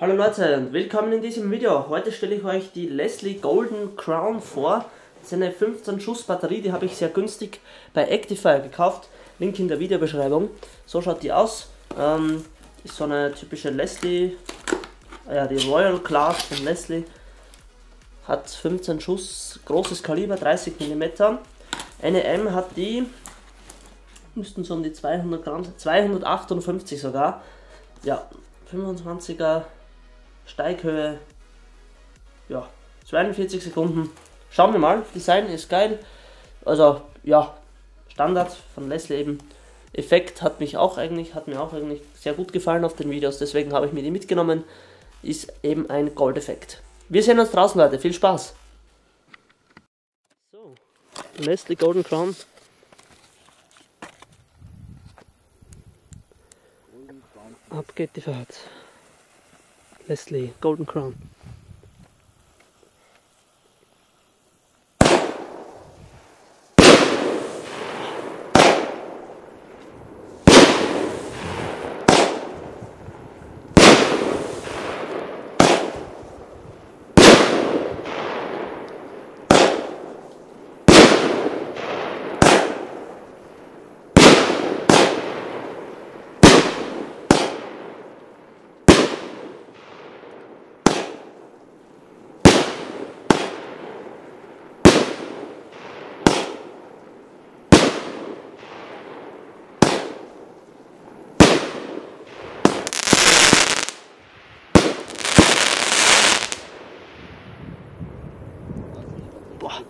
Hallo Leute und willkommen in diesem Video. Heute stelle ich euch die Leslie Golden Crown vor. Das ist eine 15 Schuss Batterie, die habe ich sehr günstig bei Actifier gekauft. Link in der Videobeschreibung. So schaut die aus. Ähm, ist so eine typische Leslie, ja die Royal Class von Leslie. Hat 15 Schuss, großes Kaliber, 30 mm. Eine M hat die, müssten so um die 200 Gramm, 258 sogar. Ja, 25er Steighöhe, ja, 42 Sekunden. Schauen wir mal, Design ist geil. Also, ja, Standard von Leslie eben. Effekt hat mich auch eigentlich, hat mir auch eigentlich sehr gut gefallen auf den Videos, deswegen habe ich mir die mitgenommen. Ist eben ein Gold-Effekt. Wir sehen uns draußen, Leute. Viel Spaß! So, Leslie Golden Crown. Ab geht die Fahrt. Leslie Golden Crown. Boah.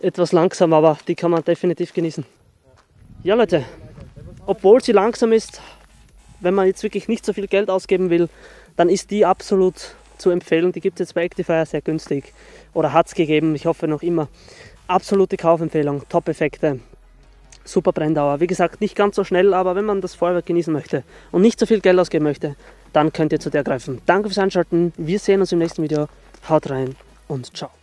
Etwas langsam, aber die kann man definitiv genießen. Ja Leute, obwohl sie langsam ist, wenn man jetzt wirklich nicht so viel Geld ausgeben will, dann ist die absolut zu empfehlen. Die gibt es jetzt bei Actifier sehr günstig oder hat es gegeben, ich hoffe noch immer. Absolute Kaufempfehlung, Top-Effekte, super Brenndauer. Wie gesagt, nicht ganz so schnell, aber wenn man das Feuerwerk genießen möchte und nicht so viel Geld ausgeben möchte, dann könnt ihr zu der greifen. Danke fürs Einschalten, wir sehen uns im nächsten Video. Haut rein und ciao.